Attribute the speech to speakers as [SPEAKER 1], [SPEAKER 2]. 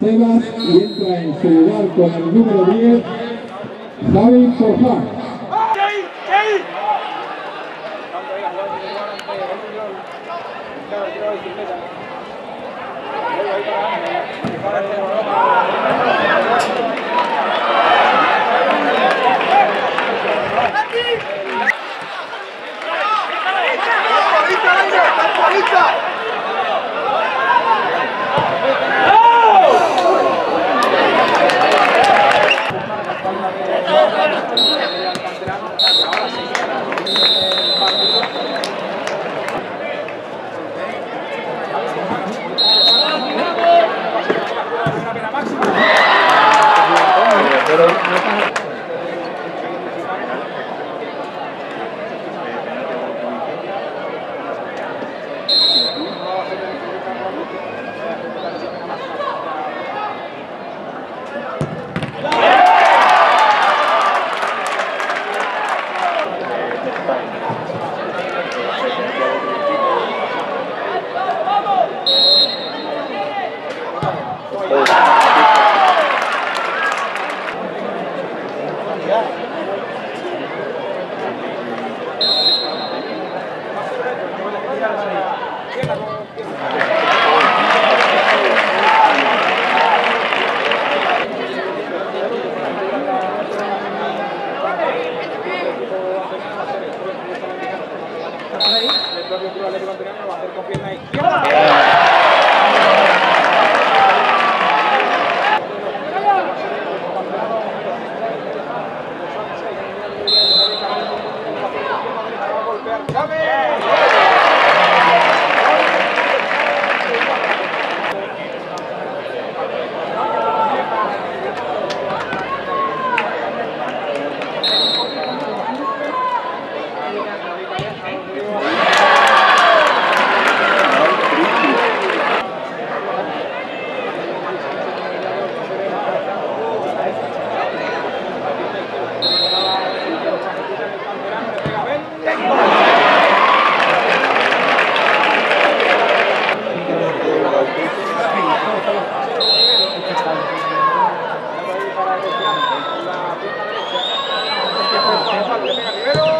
[SPEAKER 1] Tebas y entra en su lugar con el número 10, Javi Forján. Atlético Antoniano a hacer con pierna izquierda.
[SPEAKER 2] ¡Salgo!